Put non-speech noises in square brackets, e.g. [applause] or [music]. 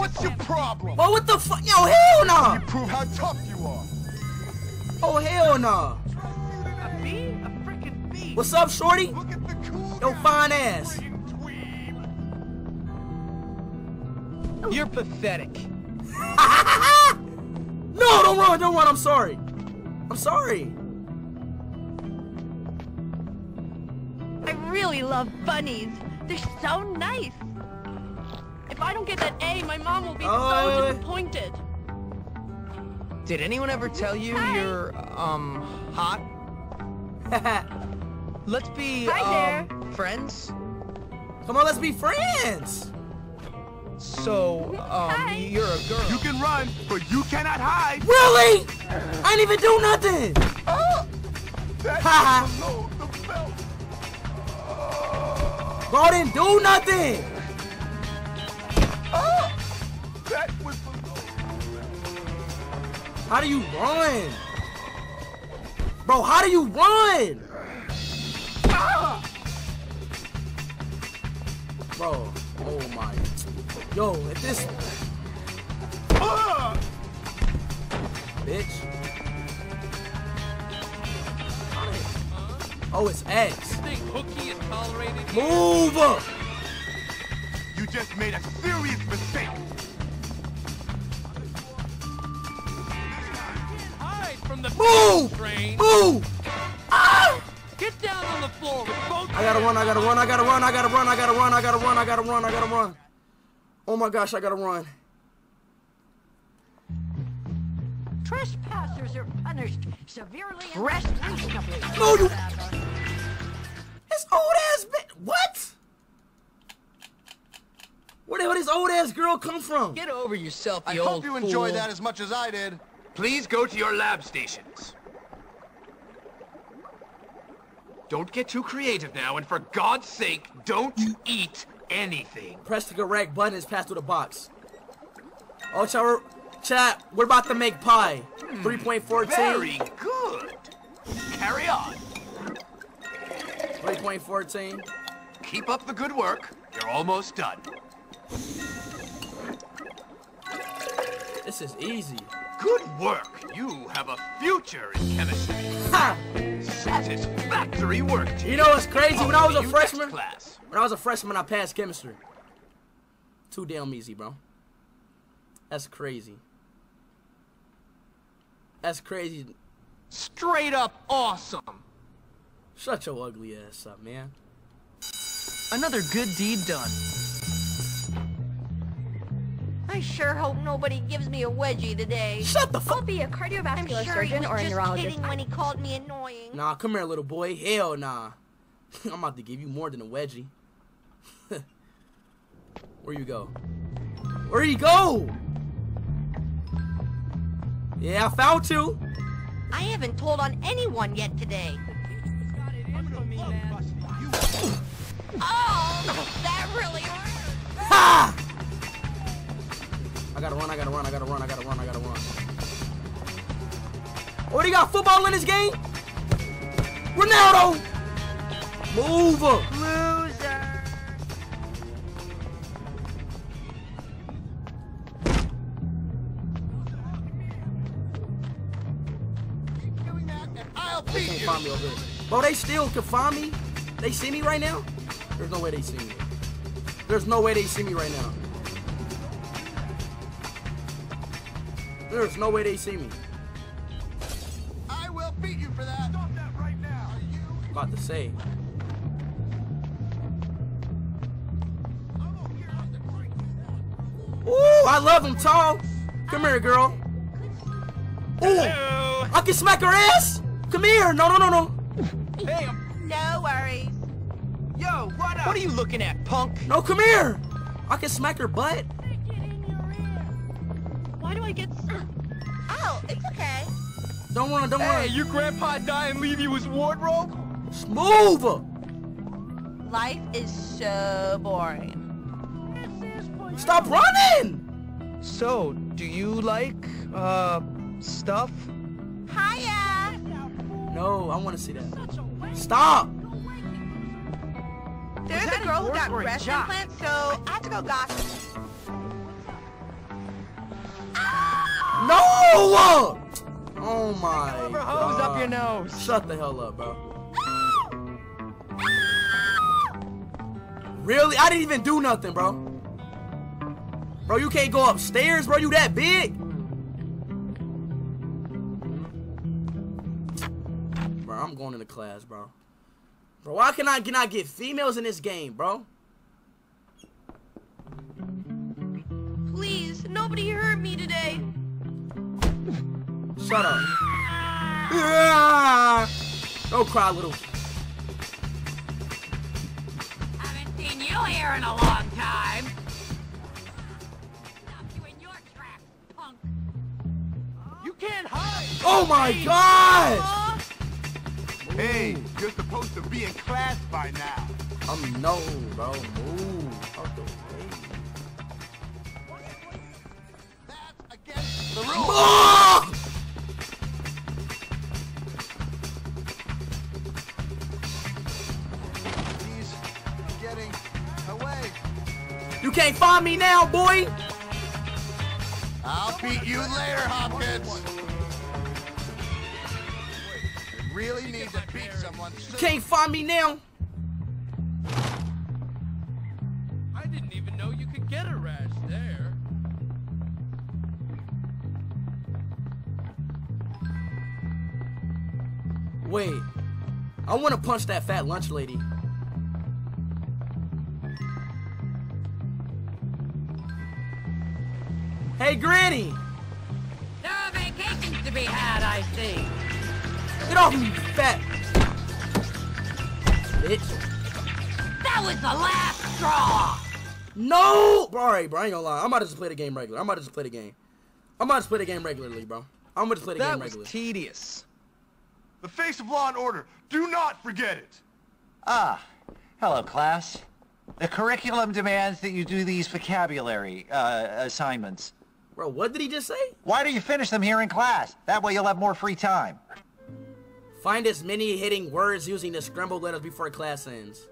What's your problem? Well, what the fuck? Yo, hell no! You prove how tough you are. Oh, hell no! A bee? A freaking bee. What's up, shorty? Look at the cool Yo, fine ass. Oh. You're pathetic. [laughs] No, don't run, don't run. I'm sorry. I'm sorry. I really love bunnies. They're so nice. If I don't get that A, my mom will be Oh. so disappointed. Did anyone ever tell you Hi. you're, um, hot? [laughs] Let's be, Hi um, friends? Come on, let's be friends. So, um, Hi. you're a girl. You can run, but you cannot hide. Really? I didn't even do nothing. That's Ha. below the belt. Bro, I didn't do nothing. That was below. How do you run? Bro, how do you run? Bro, oh my. Yo, at this Ah! bitch. Oh, it's X. Think hooky is tolerated here? Move up. You just made a serious mistake. From the Move. train. Move. Ah! Get down on the floor with both I gotta run, I gotta run, I gotta run, I gotta run, I gotta run, I gotta run, I gotta run, I gotta run. Oh my gosh, I gotta run. Trespassers are punished severely and reasonably. No, you. This old ass bitch. What? Where the hell this old ass girl come from? Get over yourself, you I old hope you enjoy fool. that as much as I did. Please go to your lab stations. Don't get too creative now, and for God's sake, don't eat anything. Press the correct button is passed through the box. Oh, chat, we're, chat, we're about to make pie. Hmm. 3.14. Very good. Carry on. 3.14. Keep up the good work. You're almost done. This is easy. Good work. You have a future in chemistry. Ha! Satisfactory work. You know what's crazy? When I was a See you next freshman, class. when I was a freshman, I passed chemistry. Too damn easy, bro. That's crazy. That's crazy. Straight up awesome. Shut your ugly ass up, man. Another good deed done. I sure hope nobody gives me a wedgie today. Shut the fuck. I'll be a cardiovascular I'm sure he surgeon was or a just neurologist. kidding when he called me annoying. Nah, come here, little boy. Hell nah. [laughs] I'm about to give you more than a wedgie. [laughs] Where you go? Where you go? Yeah, I found you. I haven't told on anyone yet today. Oh, that really I gotta run, I gotta run, I gotta run, I gotta run, I gotta run. Oh, they got football in this game? Ronaldo! Move. Loser. They can't you. find me over there. Bro, they still can find me? They see me right now? There's no way they see me. There's no way they see me right now. There's no way they see me. I will beat you for that. Stop that right now. Are you? About to say. Ooh, I love him, tall. Come here, girl. Ooh, I can smack her ass. Come here. No, no, no, no. Hey, No worries. yo, what up? What are you looking at, punk? No, come here. I can smack her butt. Why do I get? Oh, it's okay. Don't run, don't Hey, run. your grandpa die and leave you his wardrobe? Move. Life is so boring. Stop running. So, do you like, uh, stuff? Hiya. No, I want to see that. Stop. There's a girl who got horse or a breast implants, so I have to go gossip. No! Oh my Rubber hose up your nose. Shut the hell up, bro. Really? I didn't even do nothing, bro. Bro, you can't go upstairs, bro. You that big? Bro, I'm going into class, bro. Bro, why can I can I get females in this game, bro? Please, nobody hurt me today. Shut up. Don't cry, little. Haven't seen you here in a long time. You in your tracks, punk. You can't hide! Oh my God! Hey, you're supposed to be in class by now. I'm no, bro. Move. Out the way. That's against the rules. Oh! You can't find me now, boy. I'll beat you later, Hopkins. Really need to beat someone soon. Can't find me now. I didn't even know you could get a rash there. Wait. I want to punch that fat lunch lady. Hey, Granny! There are vacations to be had, I see. Get off me, fat bitch. That was the last straw. No! Bro, alright, bro, I ain't gonna lie. I'm about to just play the game regular. I'm about to just play the game. I'm about to just play the game regularly, bro. I'm about to play the That game was regularly. tedious. The face of law and order. Do not forget it. Ah, hello, class. The curriculum demands that you do these vocabulary uh, assignments. Bro, what did he just say? Why don't you finish them here in class? That way you'll have more free time. Find as many hitting words using the scrambled letters before class ends.